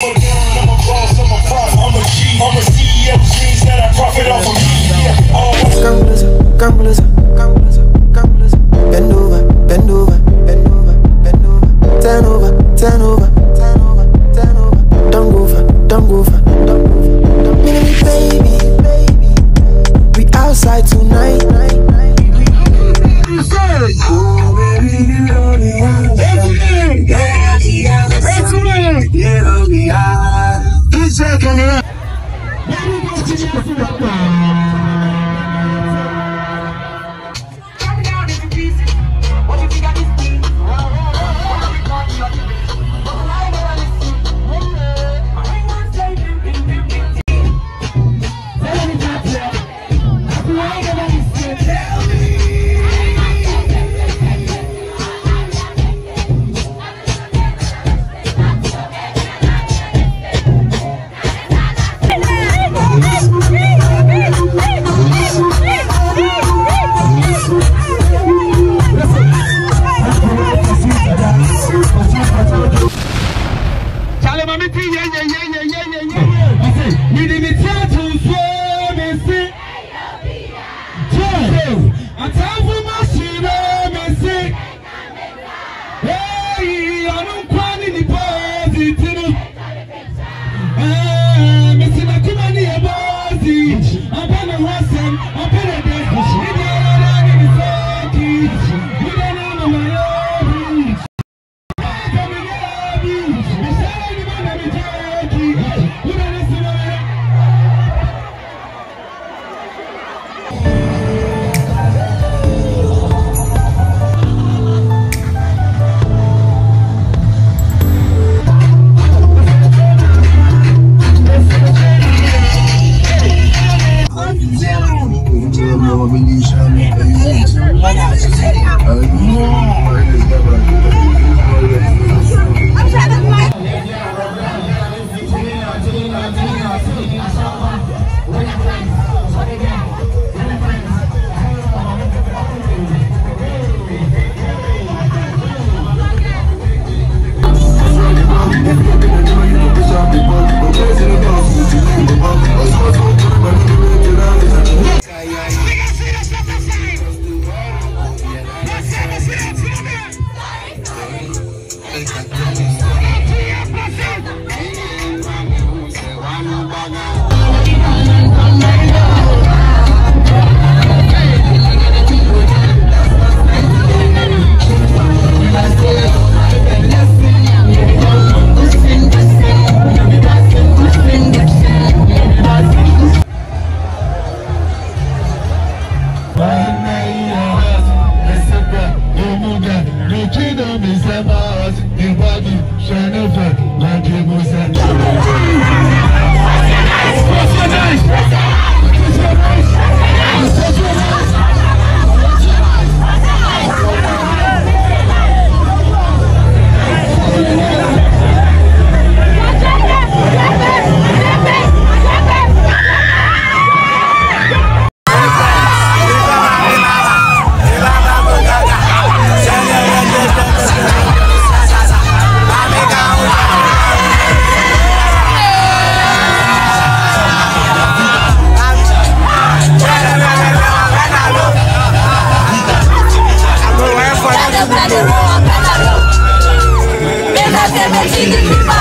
I'm a boss, I'm I'm a G, I'm that I off Everybody, everyone. Where's his? She did